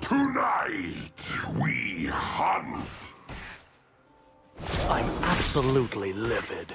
Tonight we hunt. I'm absolutely livid.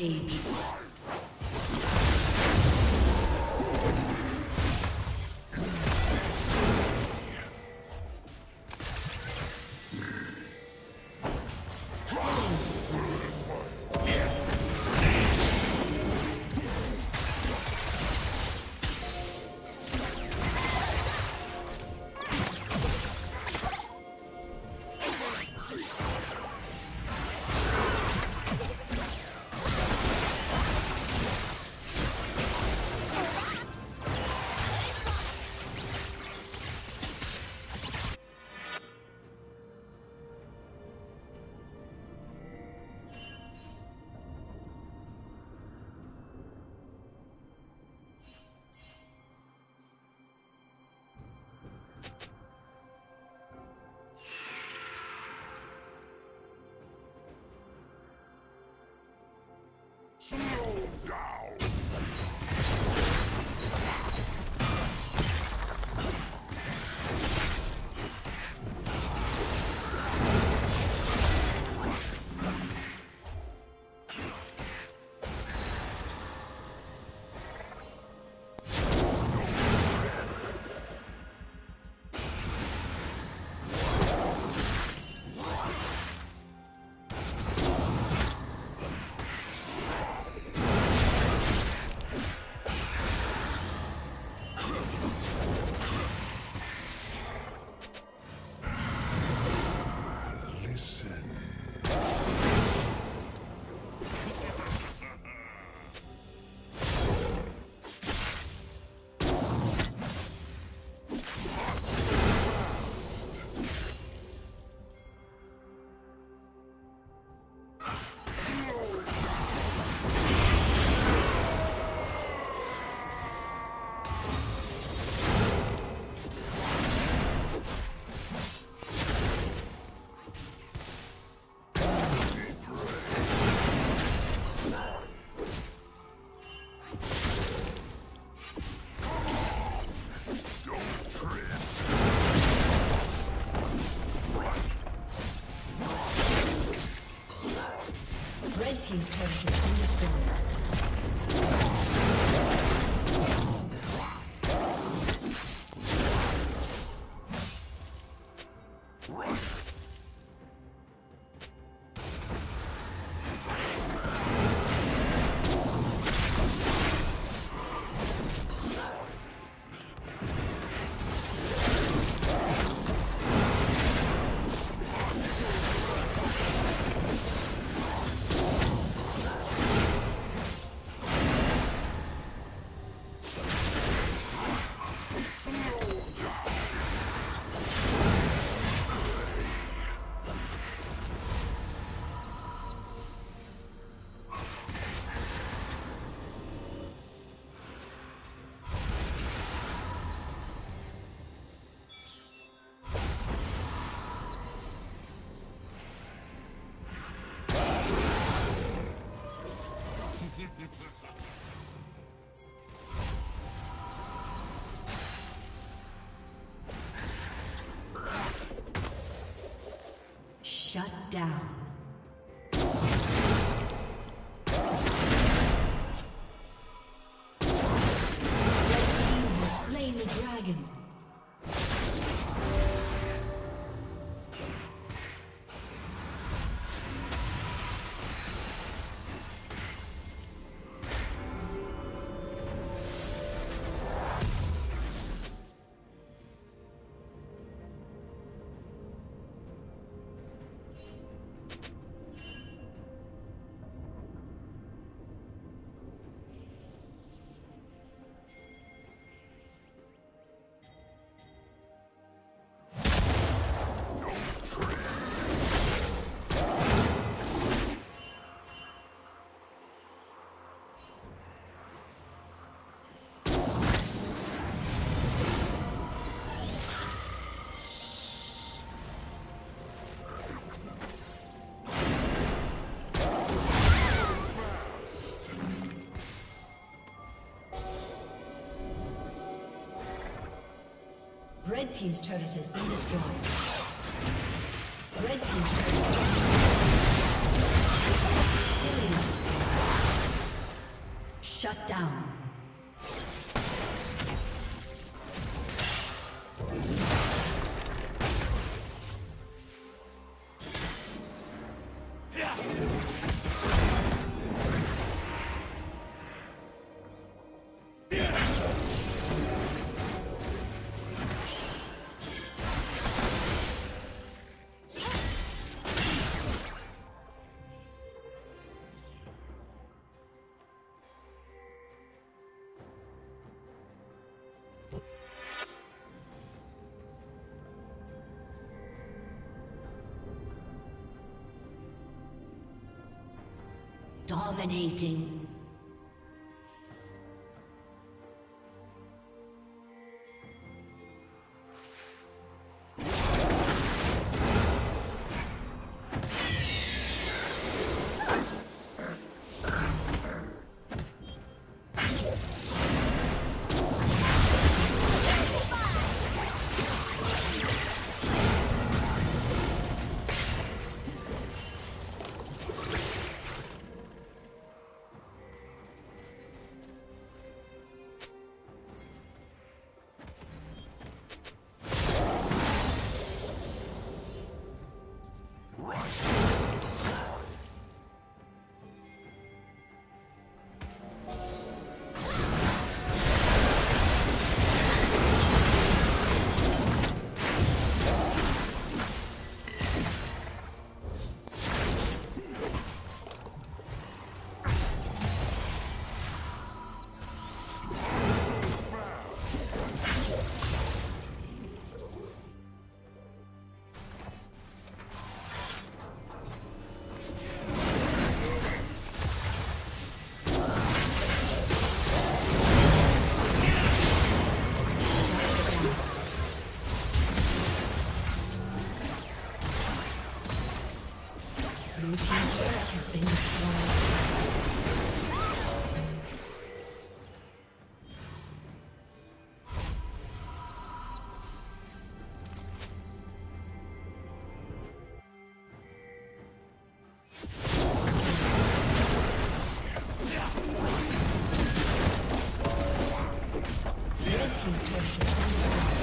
Rampage. Slow down. Shut down. Red Team's turret has been destroyed. Red Team's turret destroyed. Shut down. Dominating. team's turret has.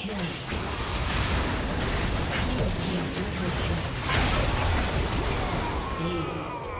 Killing. Double kill. Double kill. Beast.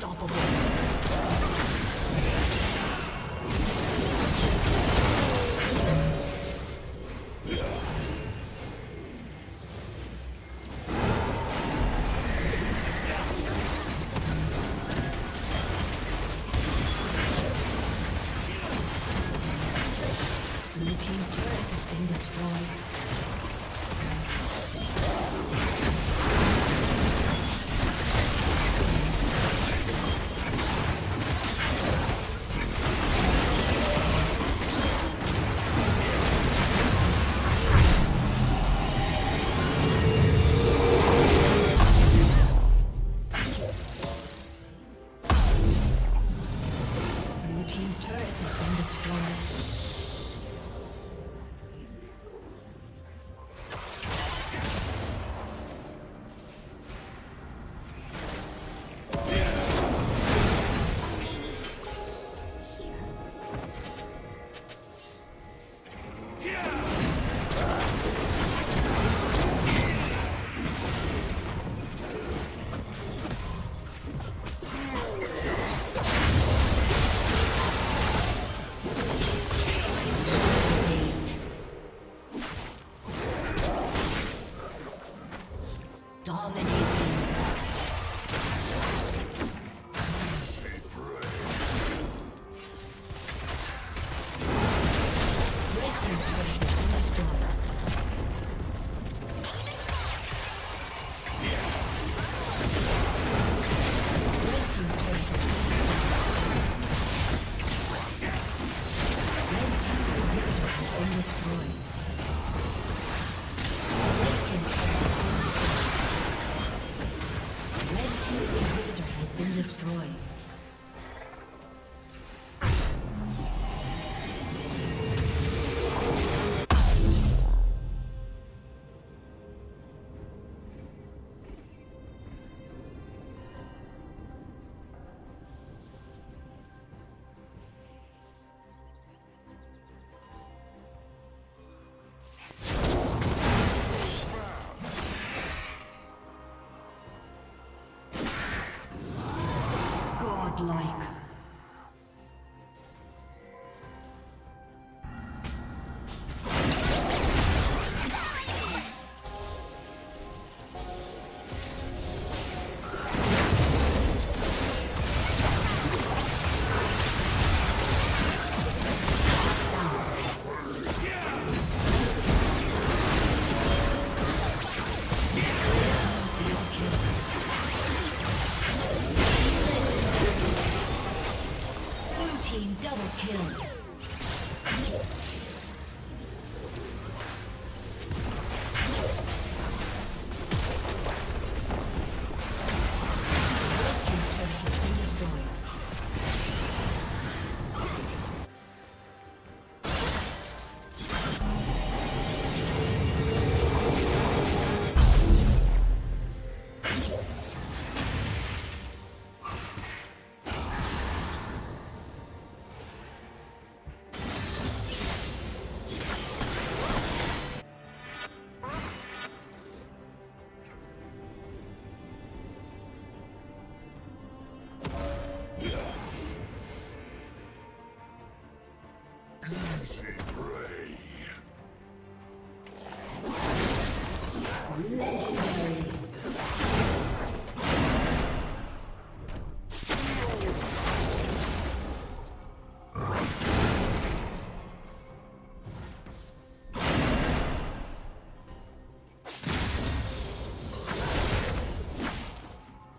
Unstoppable. destroyed.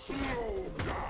Slow down.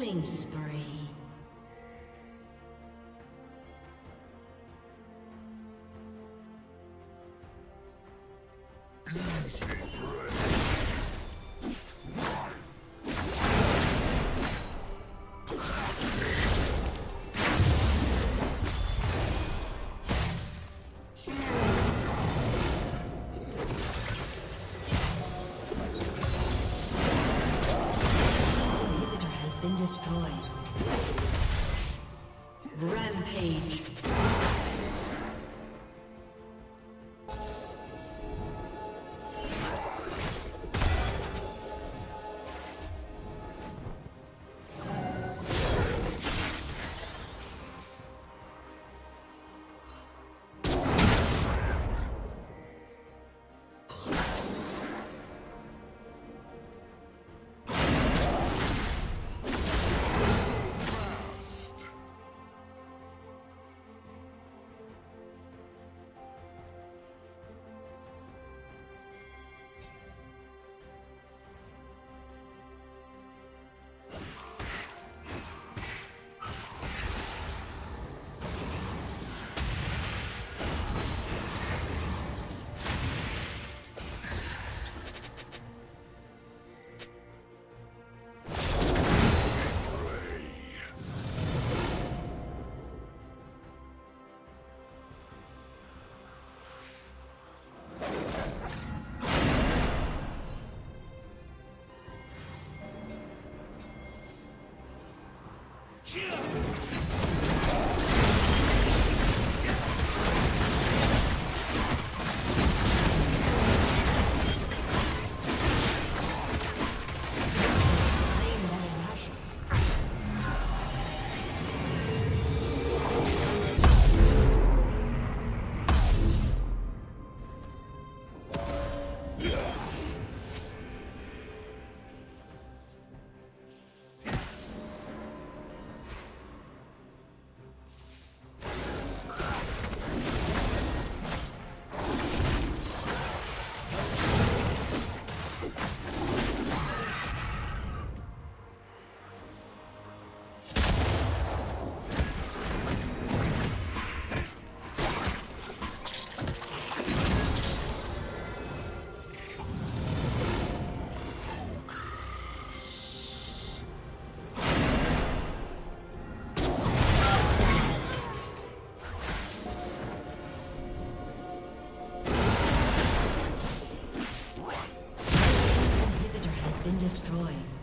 Killing Slain destroyed.